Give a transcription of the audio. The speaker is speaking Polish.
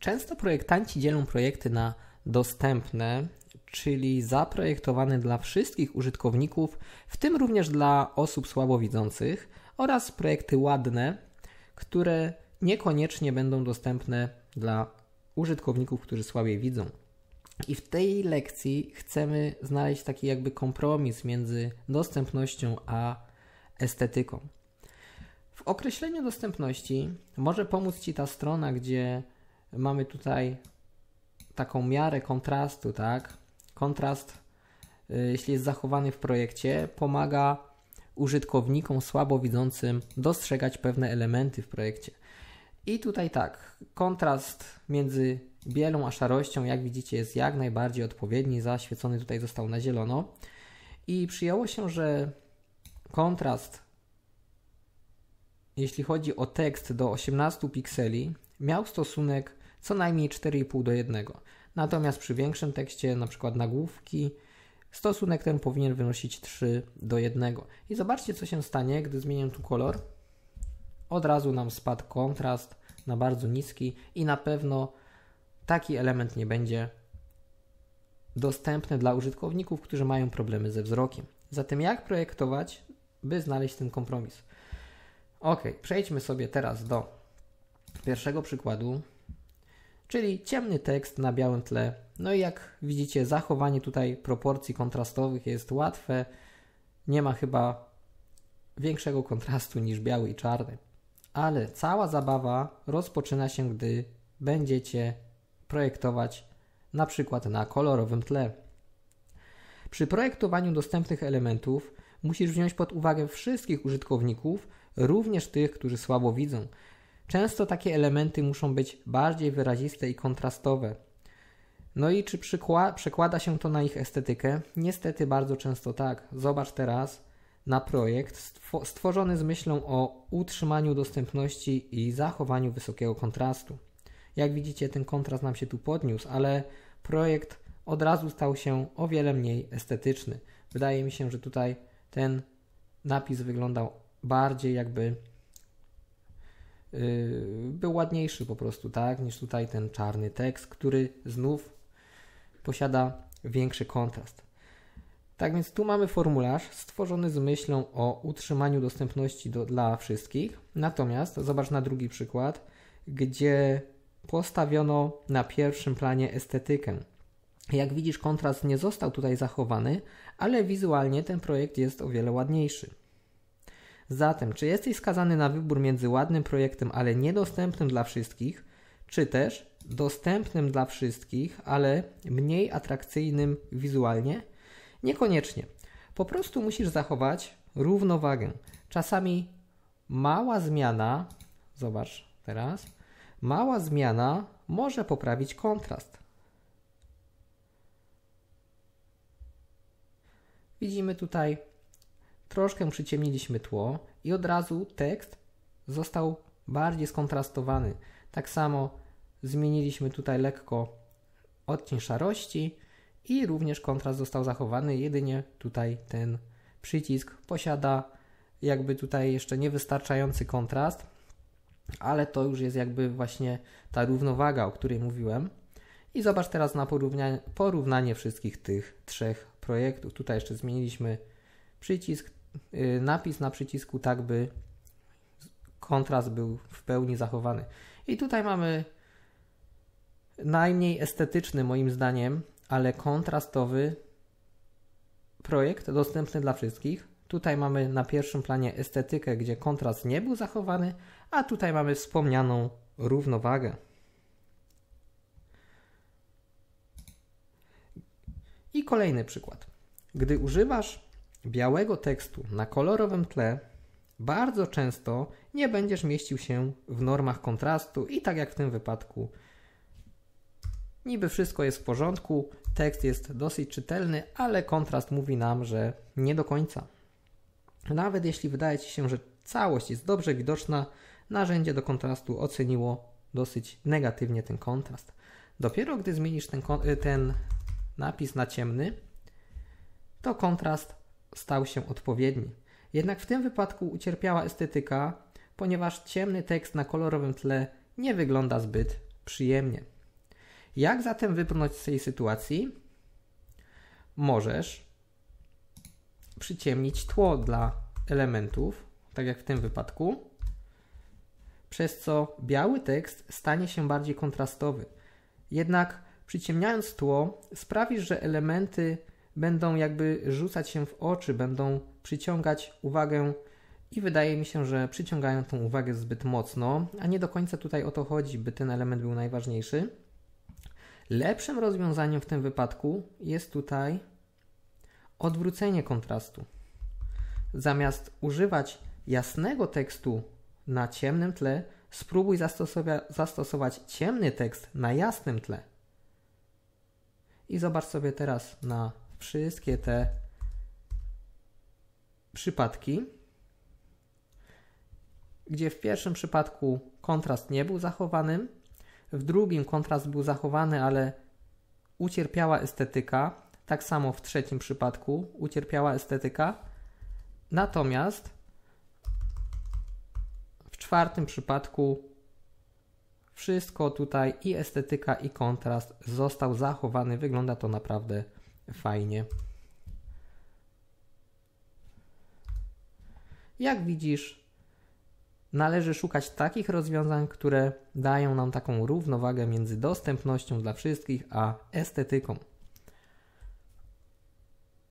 Często projektanci dzielą projekty na dostępne, czyli zaprojektowane dla wszystkich użytkowników, w tym również dla osób słabowidzących, oraz projekty ładne, które niekoniecznie będą dostępne dla użytkowników, którzy słabiej widzą. I w tej lekcji chcemy znaleźć taki jakby kompromis między dostępnością a estetyką. W określeniu dostępności może pomóc Ci ta strona, gdzie mamy tutaj taką miarę kontrastu, tak? Kontrast, y, jeśli jest zachowany w projekcie, pomaga użytkownikom słabowidzącym dostrzegać pewne elementy w projekcie. I tutaj tak, kontrast między bielą a szarością, jak widzicie, jest jak najbardziej odpowiedni. Zaświecony tutaj został na zielono. I przyjęło się, że kontrast, jeśli chodzi o tekst do 18 pikseli, miał stosunek co najmniej 4,5 do 1. Natomiast przy większym tekście, na przykład nagłówki, stosunek ten powinien wynosić 3 do 1. I zobaczcie, co się stanie, gdy zmienię tu kolor. Od razu nam spadł kontrast na bardzo niski i na pewno taki element nie będzie dostępny dla użytkowników, którzy mają problemy ze wzrokiem. Zatem jak projektować, by znaleźć ten kompromis? Ok, przejdźmy sobie teraz do pierwszego przykładu, czyli ciemny tekst na białym tle. No i jak widzicie, zachowanie tutaj proporcji kontrastowych jest łatwe. Nie ma chyba większego kontrastu niż biały i czarny. Ale cała zabawa rozpoczyna się, gdy będziecie projektować na przykład na kolorowym tle. Przy projektowaniu dostępnych elementów musisz wziąć pod uwagę wszystkich użytkowników, również tych, którzy słabo widzą. Często takie elementy muszą być bardziej wyraziste i kontrastowe. No i czy przekłada się to na ich estetykę? Niestety bardzo często tak. Zobacz teraz na projekt stworzony z myślą o utrzymaniu dostępności i zachowaniu wysokiego kontrastu. Jak widzicie, ten kontrast nam się tu podniósł, ale projekt od razu stał się o wiele mniej estetyczny. Wydaje mi się, że tutaj ten napis wyglądał bardziej jakby był ładniejszy po prostu, tak, niż tutaj ten czarny tekst, który znów posiada większy kontrast. Tak więc tu mamy formularz stworzony z myślą o utrzymaniu dostępności do, dla wszystkich. Natomiast zobacz na drugi przykład, gdzie postawiono na pierwszym planie estetykę. Jak widzisz, kontrast nie został tutaj zachowany, ale wizualnie ten projekt jest o wiele ładniejszy. Zatem, czy jesteś skazany na wybór między ładnym projektem, ale niedostępnym dla wszystkich, czy też dostępnym dla wszystkich, ale mniej atrakcyjnym wizualnie? Niekoniecznie. Po prostu musisz zachować równowagę. Czasami mała zmiana, zobacz teraz, Mała zmiana może poprawić kontrast. Widzimy tutaj, troszkę przyciemniliśmy tło i od razu tekst został bardziej skontrastowany. Tak samo zmieniliśmy tutaj lekko odcień szarości i również kontrast został zachowany, jedynie tutaj ten przycisk posiada jakby tutaj jeszcze niewystarczający kontrast, ale to już jest jakby właśnie ta równowaga, o której mówiłem. I zobacz teraz na porównanie, porównanie wszystkich tych trzech projektów. Tutaj jeszcze zmieniliśmy przycisk, napis na przycisku, tak by kontrast był w pełni zachowany. I tutaj mamy najmniej estetyczny moim zdaniem, ale kontrastowy projekt dostępny dla wszystkich. Tutaj mamy na pierwszym planie estetykę, gdzie kontrast nie był zachowany, a tutaj mamy wspomnianą równowagę. I kolejny przykład. Gdy używasz białego tekstu na kolorowym tle, bardzo często nie będziesz mieścił się w normach kontrastu i tak jak w tym wypadku, niby wszystko jest w porządku, tekst jest dosyć czytelny, ale kontrast mówi nam, że nie do końca. Nawet jeśli wydaje Ci się, że całość jest dobrze widoczna, narzędzie do kontrastu oceniło dosyć negatywnie ten kontrast. Dopiero gdy zmienisz ten, ten napis na ciemny, to kontrast stał się odpowiedni. Jednak w tym wypadku ucierpiała estetyka, ponieważ ciemny tekst na kolorowym tle nie wygląda zbyt przyjemnie. Jak zatem wybrnąć z tej sytuacji? Możesz przyciemnić tło dla elementów, tak jak w tym wypadku, przez co biały tekst stanie się bardziej kontrastowy. Jednak przyciemniając tło, sprawisz, że elementy będą jakby rzucać się w oczy, będą przyciągać uwagę i wydaje mi się, że przyciągają tą uwagę zbyt mocno, a nie do końca tutaj o to chodzi, by ten element był najważniejszy. Lepszym rozwiązaniem w tym wypadku jest tutaj odwrócenie kontrastu. Zamiast używać jasnego tekstu na ciemnym tle, spróbuj zastosować ciemny tekst na jasnym tle. I zobacz sobie teraz na wszystkie te przypadki, gdzie w pierwszym przypadku kontrast nie był zachowany, w drugim kontrast był zachowany, ale ucierpiała estetyka. Tak samo w trzecim przypadku ucierpiała estetyka. Natomiast w czwartym przypadku wszystko tutaj i estetyka i kontrast został zachowany. Wygląda to naprawdę fajnie. Jak widzisz, należy szukać takich rozwiązań, które dają nam taką równowagę między dostępnością dla wszystkich a estetyką.